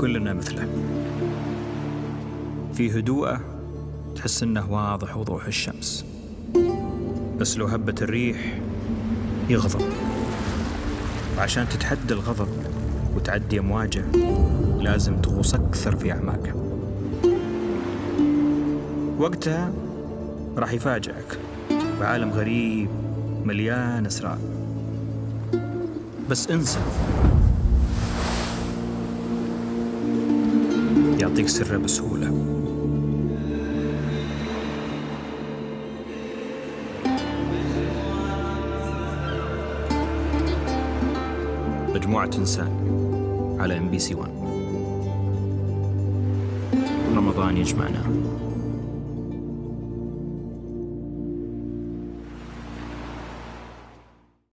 كلنا مثله. في هدوءه تحس إنه واضح وضوح الشمس. بس لو هبت الريح يغضب. وعشان تتحدى الغضب وتعدي أمواجه لازم تغوص أكثر في أعماقه. وقتها راح يفاجئك بعالم غريب مليان أسرار. بس انسى. يعطيك سره بسهولة. مجموعة إنسان على MBC 1 رمضان يجمعنا.